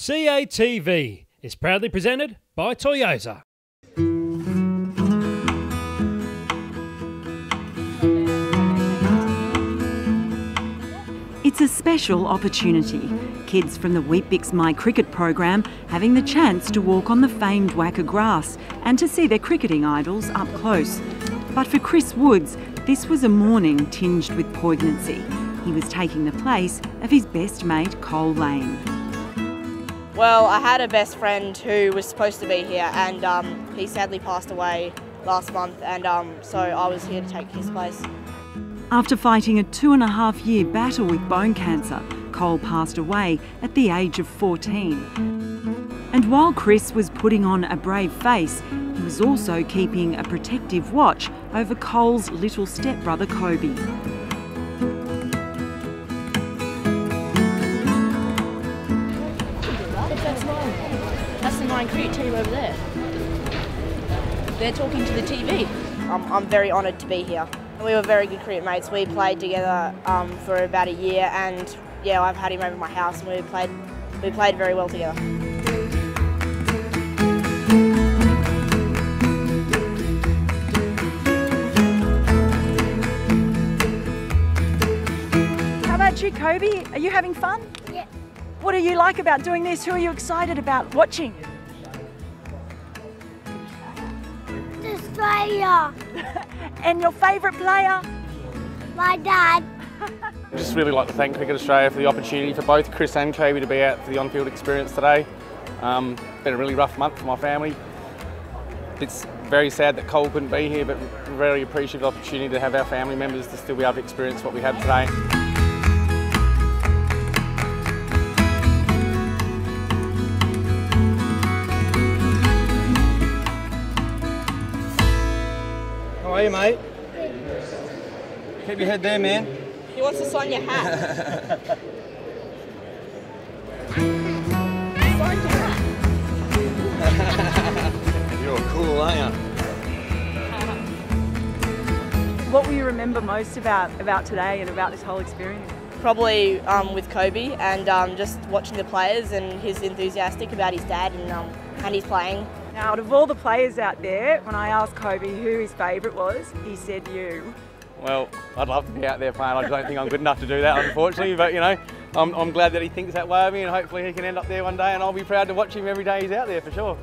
CATV is proudly presented by Toyota. It's a special opportunity. Kids from the Weet-Bix My Cricket program having the chance to walk on the famed WACA grass and to see their cricketing idols up close. But for Chris Woods, this was a morning tinged with poignancy. He was taking the place of his best mate, Cole Lane. Well, I had a best friend who was supposed to be here, and um, he sadly passed away last month, and um, so I was here to take his place. After fighting a two and a half year battle with bone cancer, Cole passed away at the age of 14. And while Chris was putting on a brave face, he was also keeping a protective watch over Cole's little stepbrother Kobe. That's the team over there. They're talking to the TV. I'm, I'm very honoured to be here. We were very good cricket mates. We played together um, for about a year, and yeah, I've had him over my house, and we played we played very well together. How about you, Kobe? Are you having fun? Yeah. What do you like about doing this? Who are you excited about watching? Australia. And your favourite player? My dad. I'd just really like to thank Cricket Australia for the opportunity for both Chris and Kobe to be out for the on-field experience today. Um, been a really rough month for my family. It's very sad that Cole couldn't be here, but very appreciative of the opportunity to have our family members to still be able to experience what we had today. Are you, mate? Keep your head there, man. He wants to sign your hat. You're cool, aren't you? What will you remember most about, about today and about this whole experience? Probably um, with Kobe, and um, just watching the players, and his enthusiastic about his dad, and um, and he's playing. Now, out of all the players out there, when I asked Kobe who his favourite was, he said you. Well, I'd love to be out there playing. I don't think I'm good enough to do that, unfortunately, but you know, I'm, I'm glad that he thinks that way of me, and hopefully he can end up there one day, and I'll be proud to watch him every day he's out there for sure.